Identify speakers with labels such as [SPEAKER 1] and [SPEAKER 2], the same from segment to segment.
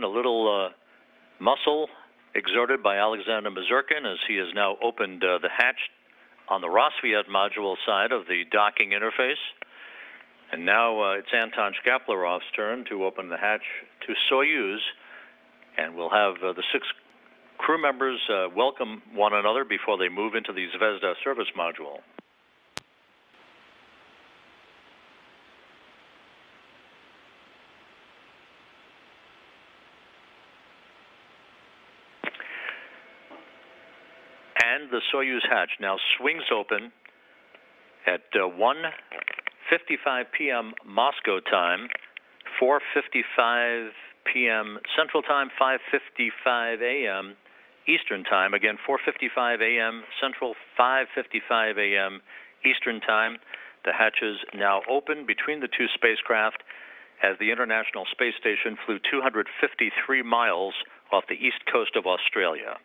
[SPEAKER 1] A little uh, muscle exerted by Alexander Misurkin as he has now opened uh, the hatch on the Rassvet module side of the docking interface. And now uh, it's Anton Shkaplerov's turn to open the hatch to Soyuz, and we'll have uh, the six crew members uh, welcome one another before they move into the Zvezda service module. And the Soyuz hatch now swings open at uh, 1.55 p.m. Moscow time, 4.55 p.m. Central Time, 5.55 a.m. Eastern Time. Again, 4.55 a.m. Central, 5.55 a.m. Eastern Time. The hatches now open between the two spacecraft as the International Space Station flew 253 miles off the east coast of Australia.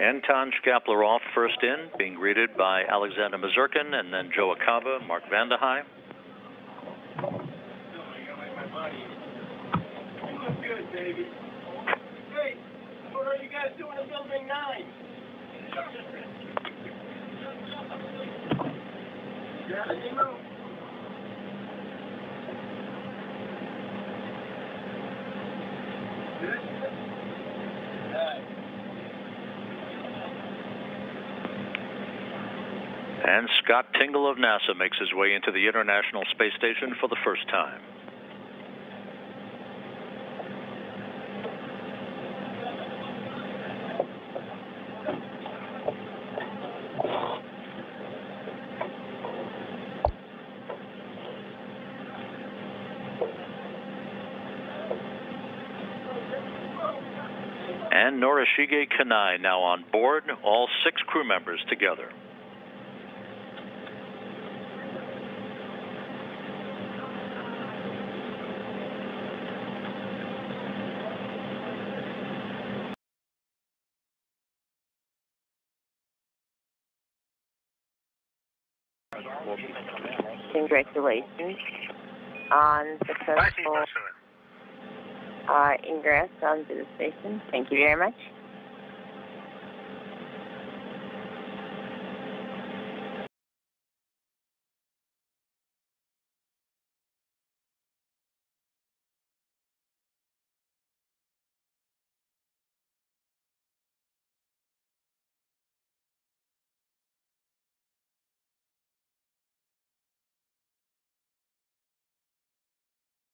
[SPEAKER 1] Anton Shkaplerov first in, being greeted by Alexander Misurkin and then Joe Acaba, Mark Hei.
[SPEAKER 2] good, baby. Hey, what are you guys doing in Building 9? Yeah,
[SPEAKER 1] And Scott Tingle of NASA makes his way into the International Space Station for the first time. And Norishige Kanai now on board, all six crew members together.
[SPEAKER 3] Congratulations on successful uh, ingress onto the station. Thank you very much.